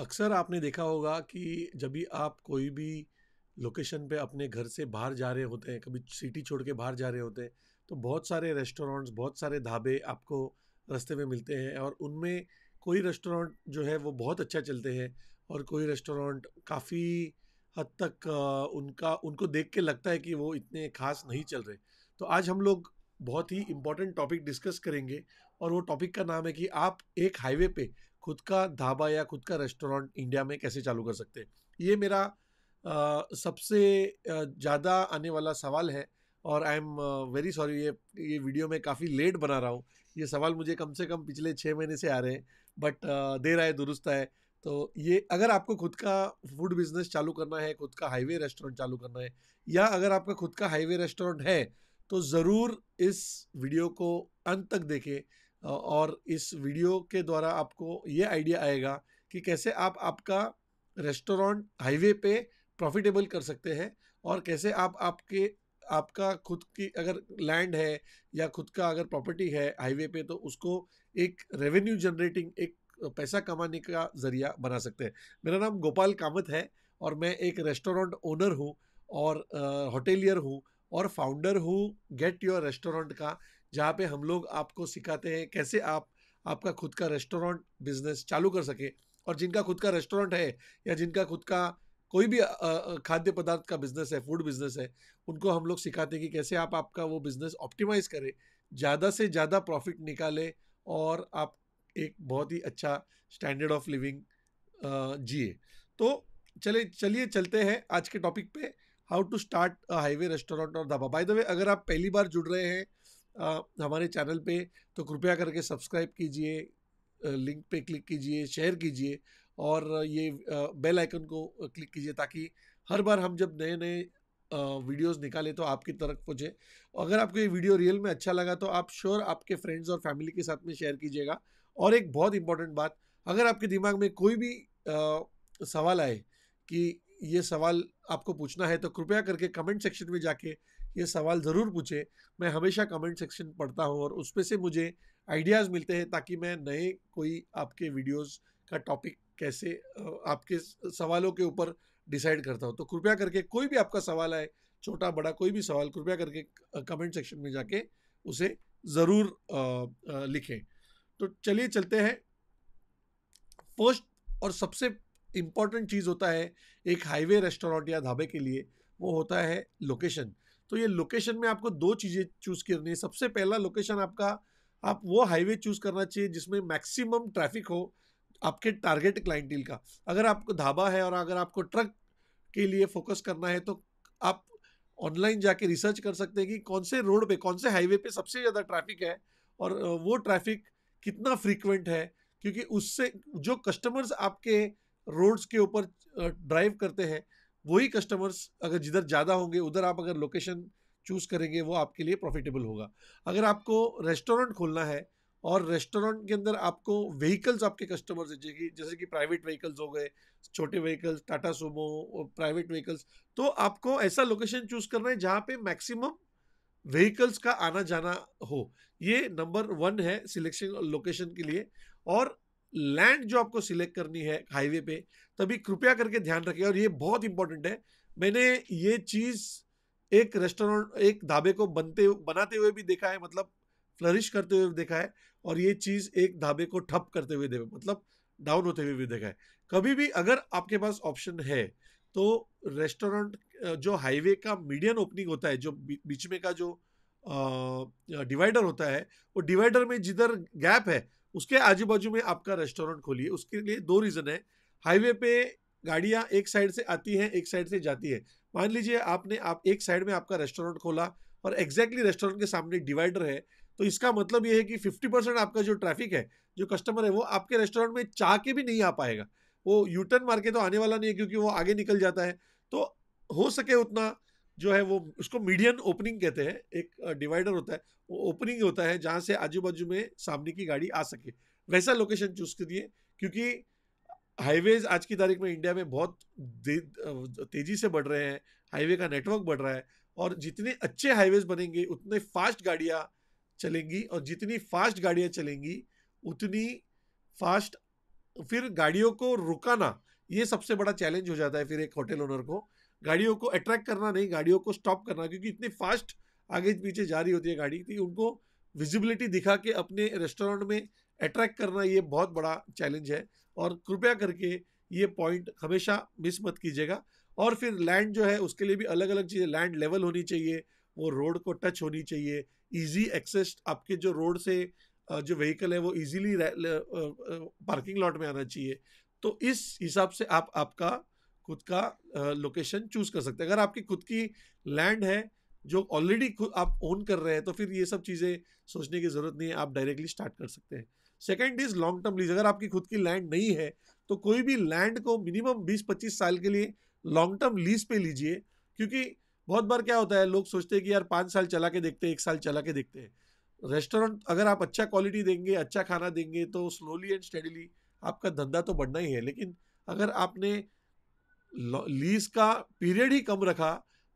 अक्सर आपने देखा होगा कि जब भी आप कोई भी लोकेशन पे अपने घर से बाहर जा रहे होते हैं, कभी सिटी छोड़ के बाहर जा रहे होते हैं तो बहुत सारे रेस्टोरेंट्स, बहुत सारे ढाबे आपको रास्ते में मिलते हैं और उनमें कोई रेस्टोरेंट जो है वो बहुत अच्छा चलते हैं और कोई रेस्टोरेंट काफ़ी हद तक उनका, उनको देख के लगता है कि वो इतने खास नहीं चल रहे। तो आज हम लोग बहुत ही इम्पोर्टेंट टॉपिक डिस्कस करेंगे और वो टॉपिक का नाम है कि आप एक हाईवे पे खुद का ढाबा या खुद का रेस्टोरेंट इंडिया में कैसे चालू कर सकते हैं? ये मेरा अ, सबसे ज़्यादा आने वाला सवाल है और आई एम वेरी सॉरी ये ये वीडियो में काफ़ी लेट बना रहा हूँ। ये सवाल मुझे कम से कम पिछले छः महीने से आ रहे हैं बट देर आए दुरुस्त है तो ये अगर आपको खुद का फ़ूड बिज़नेस चालू करना है खुद का हाईवे रेस्टोरेंट चालू करना है या अगर आपका खुद का हाईवे रेस्टोरेंट है तो ज़रूर इस वीडियो को अंत तक देखें। और इस वीडियो के द्वारा आपको ये आइडिया आएगा कि कैसे आप आपका रेस्टोरेंट हाईवे पे प्रॉफिटेबल कर सकते हैं और कैसे आप आपके, आपका खुद की अगर लैंड है या खुद का अगर प्रॉपर्टी है हाईवे पे तो उसको एक रेवेन्यू जनरेटिंग, एक पैसा कमाने का ज़रिया बना सकते हैं। मेरा नाम गोपाल कामत है और मैं एक रेस्टोरेंट ओनर हूँ और होटेलियर हूँ और फाउंडर हूँ गेट योर रेस्टोरेंट का। जहाँ पे हम लोग आपको सिखाते हैं कैसे आप, आपका खुद का रेस्टोरेंट बिज़नेस चालू कर सके और जिनका खुद का रेस्टोरेंट है या जिनका खुद का कोई भी खाद्य पदार्थ का बिज़नेस है, फ़ूड बिज़नेस है, उनको हम लोग सिखाते हैं कि कैसे आप आपका वो बिज़नेस ऑप्टिमाइज करें, ज़्यादा से ज़्यादा प्रॉफिट निकालें और आप एक बहुत ही अच्छा स्टैंडर्ड ऑफ़ लिविंग जिए। तो चले, चलिए चलते हैं आज के टॉपिक पे, how to start highway restaurant और ढाबा। बाय द वे, अगर आप पहली बार जुड़ रहे हैं हमारे चैनल पे तो कृपया करके सब्सक्राइब कीजिए लिंक पे क्लिक कीजिए शेयर कीजिए और ये बेल आइकन को क्लिक कीजिए ताकि हर बार हम जब नए नए वीडियोस निकालें तो आपकी तरफ़ पहुँचे। अगर आपको ये वीडियो रियल में अच्छा लगा तो आप श्योर आपके फ्रेंड्स और फैमिली के साथ में शेयर कीजिएगा। और एक बहुत इंपॉर्टेंट बात अगर आपके दिमाग में कोई भी अ, सवाल आए कि ये सवाल आपको पूछना है तो कृपया करके कमेंट सेक्शन में जाके ये सवाल ज़रूर पूछे। मैं हमेशा कमेंट सेक्शन पढ़ता हूँ और उसमें से मुझे आइडियाज़ मिलते हैं ताकि मैं नए कोई आपके वीडियोस का टॉपिक कैसे आपके सवालों के ऊपर डिसाइड करता हूँ। तो कृपया करके कोई भी आपका सवाल आए, छोटा, बड़ा, कोई भी सवाल, कृपया करके कमेंट सेक्शन में जाके उसे ज़रूर लिखें। तो चलिए चलते हैं। फ़र्स्ट और सबसे इंपॉर्टेंट चीज़ होता है एक हाईवे रेस्टोरेंट या ढाबे के लिए, वो होता है लोकेशन तो ये लोकेशन में आपको दो चीज़ें चूज़ करनी है। सबसे पहला लोकेशन आपका, आप वो हाईवे चूज़ करना चाहिए जिसमें मैक्सिमम ट्रैफ़िक हो आपके टारगेट क्लाइंटिल का। अगर आपको ढाबा है और अगर आपको ट्रक के लिए फोकस करना है तो आप ऑनलाइन जाके रिसर्च कर सकते हैं कि कौन से रोड पे, कौन से हाईवे पे सबसे ज़्यादा ट्रैफ़िक है और वो ट्रैफ़िक कितना फ्रीक्वेंट है। क्योंकि उससे जो कस्टमर्स आपके रोड्स के ऊपर ड्राइव करते हैं वही कस्टमर्स अगर जिधर ज़्यादा होंगे, उधर आप अगर लोकेशन चूज़ करेंगे, वो आपके लिए प्रॉफिटेबल होगा। अगर आपको रेस्टोरेंट खोलना है और रेस्टोरेंट के अंदर आपको व्हीकल्स आपके कस्टमर्स जैसे कि जैसे कि प्राइवेट व्हीकल्स हो गए, छोटे vehicles Tata Sumo private vehicles तो आपको ऐसा लोकेशन चूज़ करना है जहाँ पे मैक्सिमम व्हीकल्स का आना जाना हो। ये नंबर वन है सिलेक्शन लोकेशन के लिए। और लैंड जो आपको सिलेक्ट करनी है हाईवे पे, तभी कृपया करके ध्यान रखिए और ये बहुत इंपॉर्टेंट है। मैंने ये चीज़ एक रेस्टोरेंट एक ढाबे को बनते, बनाते हुए भी देखा है मतलब फ्लरिश करते हुए भी देखा है और ये चीज़ एक ढाबे को ठप करते हुए देखा मतलब डाउन होते हुए भी देखा है। कभी भी अगर आपके पास ऑप्शन है तो रेस्टोरेंट जो हाईवे का मीडियन ओपनिंग होता है, जो बीच में का जो डिवाइडर होता है, वो डिवाइडर में जिधर गैप है उसके आजू बाजू में आपका रेस्टोरेंट खोलिए। उसके लिए दो रीज़न है। हाईवे पे गाड़ियाँ एक साइड से आती हैं, एक साइड से जाती है। मान लीजिए आपने, आप एक साइड में आपका रेस्टोरेंट खोला और एग्जैक्टली रेस्टोरेंट के सामने डिवाइडर है तो इसका मतलब ये है कि 50 परसेंट आपका जो ट्रैफ़िक है, जो कस्टमर है, वो आपके रेस्टोरेंट में चाह के भी नहीं आ पाएगा। वो यू टर्न मार के तो आने वाला नहीं है क्योंकि वो आगे निकल जाता है। तो हो सके उतना जो है वो उसको मीडियन ओपनिंग कहते हैं, एक डिवाइडर होता है, वो ओपनिंग होता है जहाँ से आजू बाजू में सामने की गाड़ी आ सके। वैसा लोकेशन चूज़ करिए, क्योंकि हाईवेज आज की तारीख में इंडिया में बहुत तेज़ी से बढ़ रहे हैं हाईवे का नेटवर्क बढ़ रहा है और जितने अच्छे हाईवेज बनेंगे, उतने फास्ट गाड़ियाँ चलेंगी और जितनी फास्ट गाड़ियाँ चलेंगी, उतनी फास्ट फिर गाड़ियों को रुकाना, ये सबसे बड़ा चैलेंज हो जाता है फिर एक होटल ओनर को। गाड़ियों को अट्रैक्ट करना नहीं, गाड़ियों को स्टॉप करना, क्योंकि इतनी फास्ट आगे पीछे जा रही होती है गाड़ी थी उनको विजिबिलिटी दिखा के अपने रेस्टोरेंट में अट्रैक्ट करना ये बहुत बड़ा चैलेंज है। और कृपया करके ये पॉइंट हमेशा मिस मत कीजिएगा। और फिर लैंड जो है, उसके लिए भी अलग अलग चीज़ें लैंड लेवल होनी चाहिए, वो रोड को टच होनी चाहिए। इजी एक्सेस आपके जो रोड से जो व्हीकल है, वो इजीली पार्किंग लॉट में आना चाहिए। तो इस हिसाब से आप, आपका खुद का लोकेशन चूज़ कर सकते हैं। अगर आपकी खुद की लैंड है, जो ऑलरेडी खुद आप ओन कर रहे हैं तो फिर ये सब चीज़ें सोचने की ज़रूरत नहीं है, आप डायरेक्टली स्टार्ट कर सकते हैं। Second is long term lease अगर आपकी खुद की लैंड नहीं है तो कोई भी लैंड को मिनिमम 20-25 साल के लिए लॉन्ग टर्म लीज पे लीजिए, क्योंकि बहुत बार क्या होता है, लोग सोचते हैं कि यार पाँच साल चला के देखते हैं, एक साल चला के देखते हैं। रेस्टोरेंट अगर आप अच्छा क्वालिटी देंगे अच्छा खाना देंगे तो स्लोली एंड स्टेडीली आपका धंधा तो बढ़ना ही है। लेकिन अगर आपने लीज का पीरियड ही कम रखा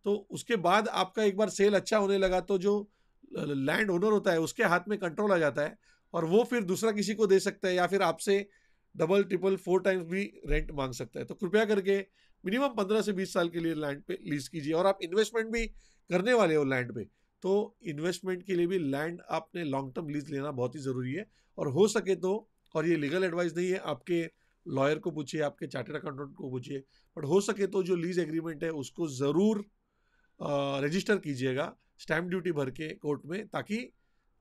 तो उसके बाद आपका एक बार सेल अच्छा होने लगा तो जो लैंड ओनर होता है, उसके हाथ में कंट्रोल आ जाता है और वो फिर दूसरा किसी को दे सकता है या फिर आपसे डबल ट्रिपल फोर टाइम्स भी रेंट मांग सकता है। तो कृपया करके मिनिमम पंद्रह से बीस साल के लिए लैंड पे लीज कीजिए और आप इन्वेस्टमेंट भी करने वाले हो लैंड पे तो इन्वेस्टमेंट के लिए भी लैंड आपने लॉन्ग टर्म लीज लेना बहुत ही ज़रूरी है और हो सके तो और ये लीगल एडवाइस नहीं है, आपके लॉयर को पूछिए, आपके चार्टेड अकाउंटेंट को पूछिए, बट हो सके तो जो लीज एग्रीमेंट है उसको ज़रूर रजिस्टर कीजिएगा स्टैम्प ड्यूटी भर के कोर्ट में ताकि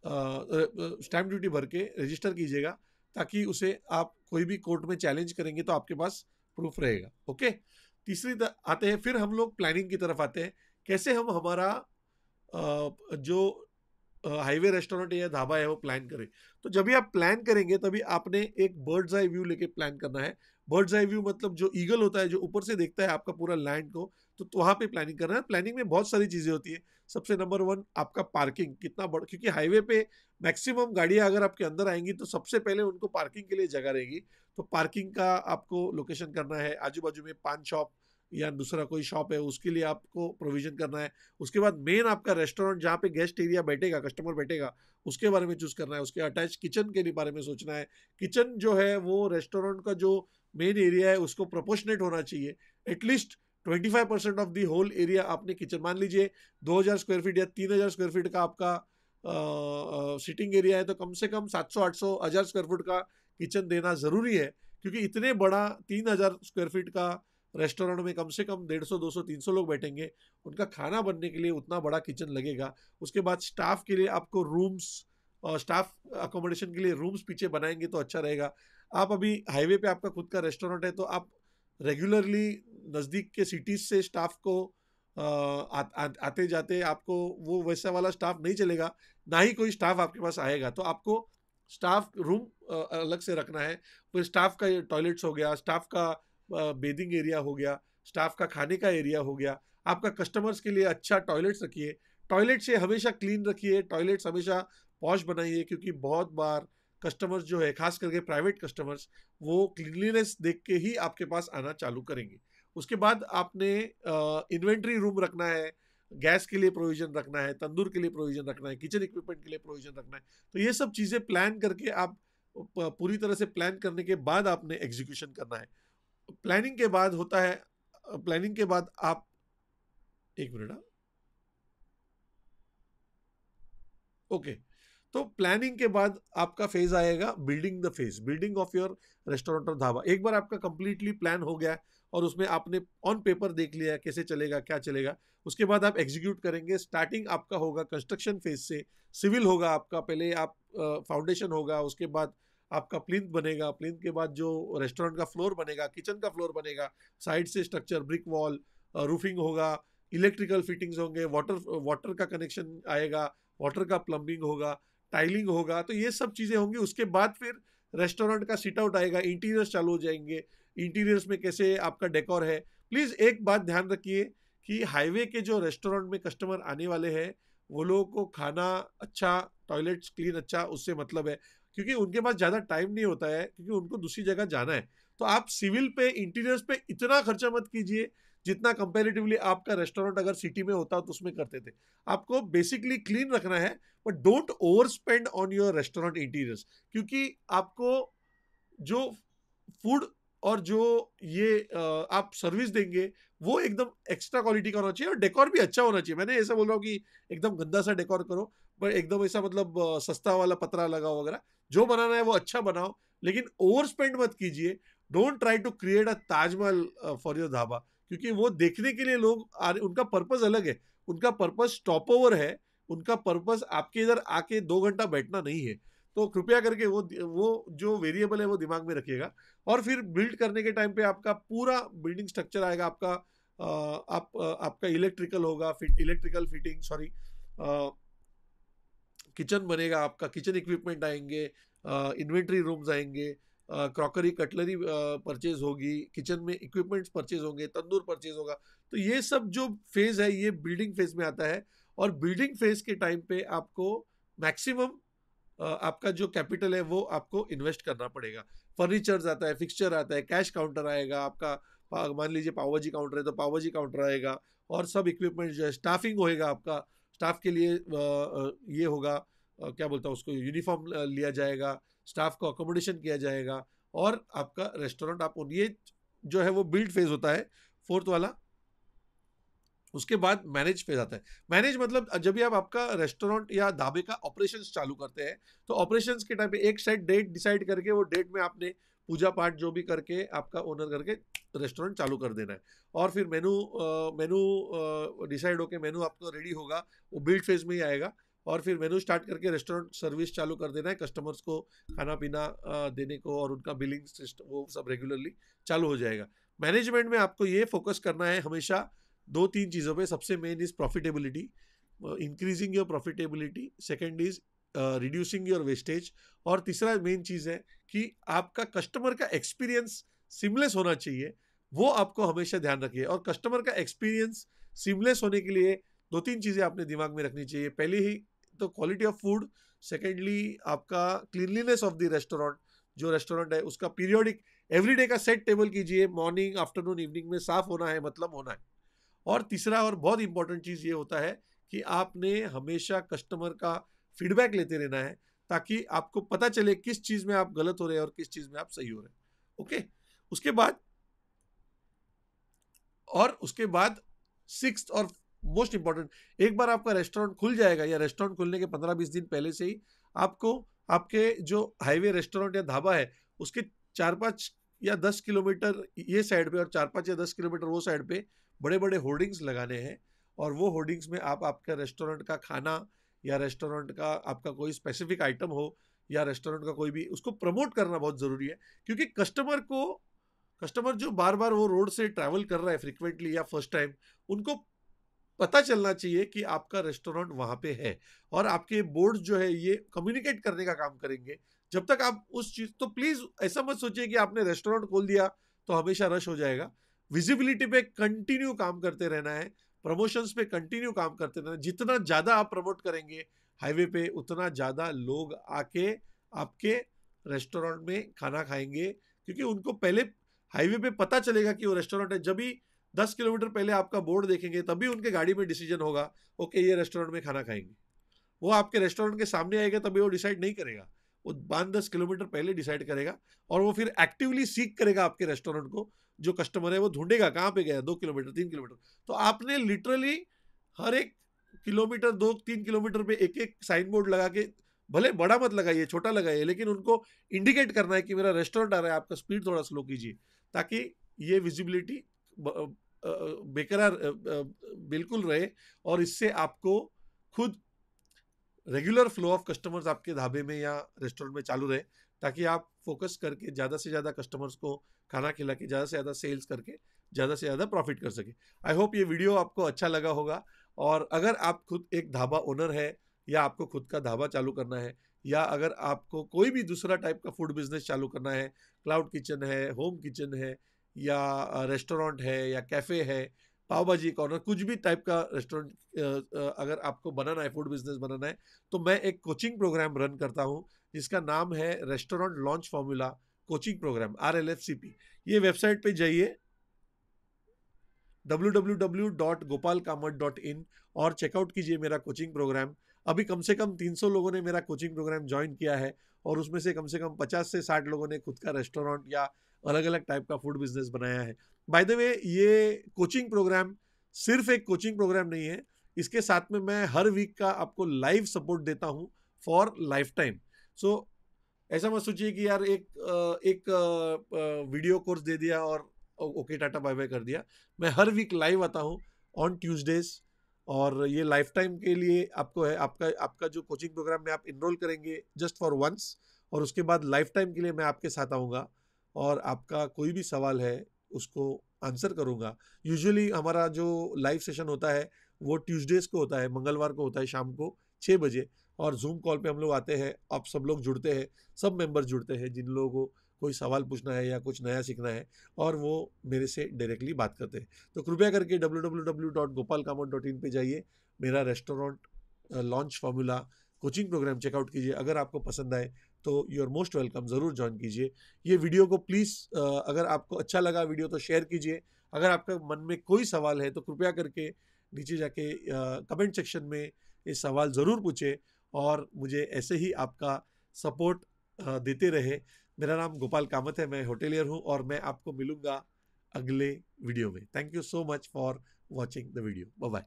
स्टैम्प ड्यूटी भर के रजिस्टर कीजिएगा ताकि उसे आप कोई भी कोर्ट में चैलेंज करेंगे तो आपके पास प्रूफ रहेगा, ओके? तीसरी आते हैं, फिर हम लोग प्लानिंग की तरफ़ आते हैं, कैसे हम हमारा जो हाईवे रेस्टोरेंट या ढाबा है वो प्लान करें। तो जब भी आप प्लान करेंगे तभी आपने एक बर्ड्स आई व्यू लेके प्लान करना है। बर्ड्स आई व्यू मतलब जो ईगल होता है जो ऊपर से देखता है आपका पूरा लैंड को तो, तो वहाँ पे प्लानिंग करना है। प्लानिंग में बहुत सारी चीज़ें होती है। सबसे नंबर वन आपका पार्किंग कितना बड़ा क्योंकि हाईवे पे मैक्सिमम गाड़ियाँ अगर आपके अंदर आएँगी तो सबसे पहले उनको पार्किंग के लिए जगह रहेगी। तो पार्किंग का आपको लोकेशन करना है आजू बाजू में पान शॉप या दूसरा कोई शॉप है, उसके लिए आपको प्रोविज़न करना है। उसके बाद मेन आपका रेस्टोरेंट जहाँ पे गेस्ट एरिया बैठेगा कस्टमर बैठेगा, उसके बारे में चूज़ करना है। उसके अटैच किचन के बारे में सोचना है। किचन जो है, वो रेस्टोरेंट का जो मेन एरिया है, उसको प्रोपोर्शनेट होना चाहिए। At least 25 percent of the whole area आपने किचन मान लीजिए 2000 स्क्वायर फीट या 3000 स्क्वायर फीट का आपका सिटिंग एरिया है तो कम से कम 700 800 हज़ार स्क्वायर फुट का किचन देना ज़रूरी है। क्योंकि इतने बड़ा 3000 स्क्वायर फीट का रेस्टोरेंट में कम से कम डेढ़ सौ दो सौ तीन सौ लोग बैठेंगे। उनका खाना बनने के लिए उतना बड़ा किचन लगेगा। उसके बाद स्टाफ के लिए आपको रूम्स और स्टाफ अकोमोडेशन के लिए रूम्स पीछे बनाएँगे तो अच्छा रहेगा। आप अभी हाईवे पे आपका खुद का रेस्टोरेंट है तो आप रेगुलरली नज़दीक के सिटीज़ से स्टाफ को आ, आ, आ, आते जाते आपको वो वैसा वाला स्टाफ नहीं चलेगा ना ही कोई स्टाफ आपके पास आएगा। तो आपको स्टाफ रूम अलग से रखना है। फिर स्टाफ का टॉयलेट्स हो गया स्टाफ का बेदिंग एरिया हो गया स्टाफ का खाने का एरिया हो गया, आपका कस्टमर्स के लिए अच्छा टॉयलेट्स रखिए। टॉयलेट से हमेशा क्लीन रखिए टॉयलेट्स हमेशा पॉश बनाइए, क्योंकि बहुत बार कस्टमर्स जो है, खास करके प्राइवेट कस्टमर्स वो क्लीनलीनेस देख के ही आपके पास आना चालू करेंगे। उसके बाद आपने इन्वेंट्री रूम रखना है गैस के लिए प्रोविज़न रखना है, तंदूर के लिए प्रोविज़न रखना है किचन इक्विपमेंट के लिए प्रोविज़न रखना है। तो ये सब चीज़ें प्लान करके आप पूरी तरह से प्लान करने के बाद आपने एग्जीक्यूशन करना है। प्लानिंग के बाद होता है प्लानिंग के बाद आप, एक मिनट ओके हाँ। तो प्लानिंग के बाद आपका फ़ेज़ आएगा building the phase, building of your restaurant और ढाबा एक बार आपका कंप्लीटली प्लान हो गया और उसमें आपने ऑन पेपर देख लिया कैसे चलेगा, क्या चलेगा, उसके बाद आप एग्जीक्यूट करेंगे, स्टार्टिंग आपका होगा कंस्ट्रक्शन फ़ेज़ से, सिविल होगा आपका, पहले आप फाउंडेशन होगा, उसके बाद आपका प्लिंथ बनेगा, प्लिंथ के बाद जो रेस्टोरेंट का फ्लोर बनेगा, किचन का फ्लोर बनेगा, साइड से स्ट्रक्चर, ब्रिक वॉल रूफिंग होगा, इलेक्ट्रिकल फिटिंग्स होंगे, वाटर वाटर का कनेक्शन आएगा, वाटर का प्लम्बिंग होगा, टाइलिंग होगा तो ये सब चीज़ें होंगी, उसके बाद फिर रेस्टोरेंट का सीट आउट आएगा, इंटीरियर्स चालू हो जाएँगे, इंटीरियर्स में कैसे आपका डेकोर है। प्लीज़ एक बात ध्यान रखिए कि हाईवे के जो रेस्टोरेंट में कस्टमर आने वाले हैं, वो लोगों को खाना अच्छा टॉयलेट्स क्लीन अच्छा उससे मतलब है। क्योंकि उनके पास ज़्यादा टाइम नहीं होता है, क्योंकि उनको दूसरी जगह जाना है। तो आप सिविल पे इंटीरियर्स पे इतना खर्चा मत कीजिए, जितना कंपेरेटिवली आपका रेस्टोरेंट अगर सिटी में होता तो उसमें करते थे। आपको बेसिकली क्लीन रखना है but don't over spend on your restaurant interiors क्योंकि आपको जो फ़ूड और जो ये आप सर्विस देंगे, वो एकदम एक्स्ट्रा क्वालिटी का होना चाहिए और डेकोर भी अच्छा होना चाहिए। मैंने ऐसा बोल रहा हूँ कि एकदम गंदा सा डेकोर करो पर एकदम ऐसा मतलब सस्ता वाला पतरा लगाओ वगैरह जो बनाना है वो अच्छा बनाओ लेकिन ओवर स्पेंड मत कीजिए। Don't try to create a Taj Mahal for your dhaba क्योंकि वो देखने के लिए लोग आ रहे उनका पर्पज अलग है। उनका पर्पज स्टॉप ओवर है उनका पर्पज आपके इधर आके दो घंटा बैठना नहीं है। तो कृपया करके वो वो जो वेरिएबल है वो दिमाग में रखिएगा और फिर बिल्ड करने के टाइम पे आपका पूरा बिल्डिंग स्ट्रक्चर आएगा आपका आ, आप आपका इलेक्ट्रिकल होगा fit electrical fitting sorry kitchen बनेगा, आपका किचन इक्विपमेंट आएँगे इन्वेंट्री रूम्स आएँगे क्रॉकरी, कटलरी परचेज होगी, किचन में इक्विपमेंट्स परचेज होंगे, तंदूर परचेज होगा। तो ये सब जो फ़ेज़ है, ये बिल्डिंग फ़ेज़ में आता है और बिल्डिंग फ़ेज़ के टाइम पे आपको मैक्सिमम आपका जो कैपिटल है, वो आपको इन्वेस्ट करना पड़ेगा। फर्नीचर आता है फिक्सचर आता है कैश काउंटर आएगा, आपका मान लीजिए पावाजी काउंटर है तो पावाजी काउंटर आएगा और सब इक्विपमेंट जो है स्टाफिंग होएगा आपका स्टाफ के लिए ये होगा क्या बोलता हूँ उसको, यूनिफॉर्म लिया जाएगा, स्टाफ को अकोमोडेशन किया जाएगा और आपका रेस्टोरेंट आप ये जो है वो बिल्ड फ़ेज़ होता है फोर्थ वाला, उसके बाद मैनेज फ़ेज़ आता है। मैनेज मतलब जब भी आप आपका रेस्टोरेंट या ढाबे का ऑपरेशंस चालू करते हैं तो ऑपरेशंस के टाइम पे एक साइड डेट डिसाइड करके वो डेट में आपने पूजा पाठ जो भी करके आपका ओनर करके रेस्टोरेंट चालू कर देना है। और फिर मेनू मेनू डिसाइड होके मेनू आपको रेडी होगा, वो बिल्ड फ़ेज़ में ही आएगा। और फिर मेनू स्टार्ट करके रेस्टोरेंट सर्विस चालू कर देना है कस्टमर्स को खाना पीना देने को और उनका बिलिंग सिस्टम वो सब रेगुलरली चालू हो जाएगा। मैनेजमेंट में आपको ये फोकस करना है हमेशा दो तीन चीज़ों पे। सबसे main is profitability increasing your profitability second is reducing your wastage और तीसरा मेन चीज़ है कि आपका कस्टमर का एक्सपीरियंस सिमलेस होना चाहिए, वो आपको हमेशा ध्यान रखिए। और कस्टमर का एक्सपीरियंस सिमलेस होने के लिए दो तीन चीज़ें आपने दिमाग में रखनी चाहिए। पहले ही तो क्वालिटी ऑफ़ फ़ूड सेकेंडली आपका क्लीनलीनेस ऑफ़ द रेस्टोरेंट जो रेस्टोरेंट है, उसका पीरियोडिक एवरीडे का सेट टेबल कीजिए। मॉर्निंग आफ्टरनून इवनिंग में साफ़ होना है मतलब होना है। और तीसरा और बहुत इंपॉर्टेंट चीज़ ये होता है कि आपने हमेशा कस्टमर का फीडबैक लेते रहना है ताकि आपको पता चले किस चीज़ में आप गलत हो रहे हैं और किस चीज़ में आप सही हो रहे हैं। ओके? उसके बाद और उसके बाद सिक्स और मोस्ट इंपॉर्टेंट एक बार आपका रेस्टोरेंट खुल जाएगा या रेस्टोरेंट खुलने के पंद्रह बीस दिन पहले से ही आपको, आपके जो हाईवे रेस्टोरेंट या ढाबा है, उसके चार पाँच या दस किलोमीटर ये साइड पे और चार पाँच या दस किलोमीटर वो साइड पे बड़े बड़े होर्डिंग्स लगाने हैं और वो होर्डिंग्स में आप आपका रेस्टोरेंट का खाना या रेस्टोरेंट का आपका कोई स्पेसिफिक आइटम हो, या रेस्टोरेंट का कोई भी, उसको प्रमोट करना बहुत ज़रूरी है। क्योंकि कस्टमर को कस्टमर जो बार बार वो रोड से ट्रैवल कर रहा है फ्रिक्वेंटली या फ़र्स्ट टाइम उनको पता चलना चाहिए कि आपका रेस्टोरेंट वहाँ पे है और आपके बोर्ड जो है ये कम्युनिकेट करने का काम करेंगे। जब तक आप उस चीज़ तो प्लीज़ ऐसा मत सोचिए कि आपने रेस्टोरेंट खोल दिया तो हमेशा रश हो जाएगा। विजिबिलिटी पे कंटिन्यू काम करते रहना है। प्रमोशंस पे कंटिन्यू काम करते रहना। जितना ज़्यादा आप प्रमोट करेंगे हाईवे पे उतना ज़्यादा लोग आके आपके रेस्टोरेंट में खाना खाएँगे। क्योंकि उनको पहले हाईवे पे पता चलेगा कि वो रेस्टोरेंट है। जब भी दस किलोमीटर पहले आपका बोर्ड देखेंगे, तभी उनके गाड़ी में डिसीज़न होगा, ओके, ये रेस्टोरेंट में खाना खाएँगे। वो आपके रेस्टोरेंट के सामने आएगा, तभी वो डिसाइड नहीं करेगा। वो पाँच दस किलोमीटर पहले डिसाइड करेगा और वो फिर एक्टिवली सीख करेगा आपके रेस्टोरेंट को, जो कस्टमर है वो ढूंढेगा कहाँ पे गया दो किलोमीटर, तीन किलोमीटर। तो आपने लिटरली हर एक किलोमीटर, दो, तीन किलोमीटर पे एक एक साइन बोर्ड लगा के, भले बड़ा मत लगाइए, छोटा लगाइए, लेकिन उनको इंडिकेट करना है कि मेरा रेस्टोरेंट आ रहा है, आपका स्पीड थोड़ा स्लो कीजिए, ताकि ये विजिबिलिटी बेकरार बिल्कुल रहे और इससे आपको खुद रेगुलर फ्लो ऑफ़ कस्टमर्स आपके ढाबे में या रेस्टोरेंट में चालू रहे, ताकि आप फोकस करके ज़्यादा से ज़्यादा कस्टमर्स को खाना खिला के ज़्यादा से ज़्यादा सेल्स करके, ज़्यादा से ज़्यादा प्रॉफिट कर सके। आई होप ये वीडियो आपको अच्छा लगा होगा। और अगर आप खुद एक ढाबा ओनर है, या आपको खुद का ढाबा चालू करना है, या अगर आपको कोई भी दूसरा टाइप का फ़ूड बिज़नेस चालू करना है क्लाउड किचन है होम किचन है, या रेस्टोरेंट है, या कैफ़े है पाव भाजी कॉर्नर कुछ भी टाइप का रेस्टोरेंट अगर आपको बनाना है फ़ूड बिज़नेस बनाना है तो मैं एक कोचिंग प्रोग्राम रन करता हूँ, जिसका नाम है restaurant launch formula coaching program R L F C P ये वेबसाइट पे जाइए W W W dot Gopal Kamat dot in और चेकआउट कीजिए मेरा कोचिंग प्रोग्राम अभी कम से कम 300 लोगों ने मेरा कोचिंग प्रोग्राम ज्वाइन किया है और उसमें से कम से कम पचास से साठ लोगों ने खुद का रेस्टोरेंट या अलग अलग टाइप का फ़ूड बिज़नेस बनाया है। बाय द वे ये कोचिंग प्रोग्राम सिर्फ़ एक कोचिंग प्रोग्राम नहीं है, इसके साथ में मैं हर वीक का आपको लाइव सपोर्ट देता हूँ फॉर लाइफ टाइम। सो ऐसा मत सोचिए कि यार एक एक वीडियो कोर्स दे दिया और ओके, टाटा बाय बाय कर दिया। मैं हर वीक लाइव आता हूँ ऑन ट्यूजडेज और ये लाइफ टाइम के लिए आपको है, आपका आपका जो कोचिंग प्रोग्राम में आप इनरोल करेंगे जस्ट फॉर वंस और उसके बाद लाइफ टाइम के लिए मैं आपके साथ आऊँगा और आपका कोई भी सवाल है उसको आंसर करूँगा। यूजुअली हमारा जो लाइव सेशन होता है वो ट्यूसडेज को होता है, मंगलवार को होता है, शाम को छः बजे और जूम कॉल पे हम लोग आते हैं, आप सब लोग जुड़ते हैं, सब मेंबर जुड़ते हैं जिन लोगों को कोई सवाल पूछना है या कुछ नया सीखना है और वो मेरे से डायरेक्टली बात करते हैं। तो कृपया करके W W W dot Gopal dot in पर जाइए। मेरा restaurant launch formula coaching program checkout कीजिए। अगर आपको पसंद आए तो यू आर मोस्ट वेलकम ज़रूर ज्वाइन कीजिए। ये वीडियो को प्लीज़ अगर आपको अच्छा लगा वीडियो तो शेयर कीजिए। अगर आपके मन में कोई सवाल है तो कृपया करके नीचे जाके कमेंट सेक्शन में ये सवाल ज़रूर पूछे और मुझे ऐसे ही आपका सपोर्ट देते रहे। मेरा नाम गोपाल कामत है, मैं होटेलियर हूँ और मैं आपको मिलूँगा अगले वीडियो में। Thank you so much for watching the video bye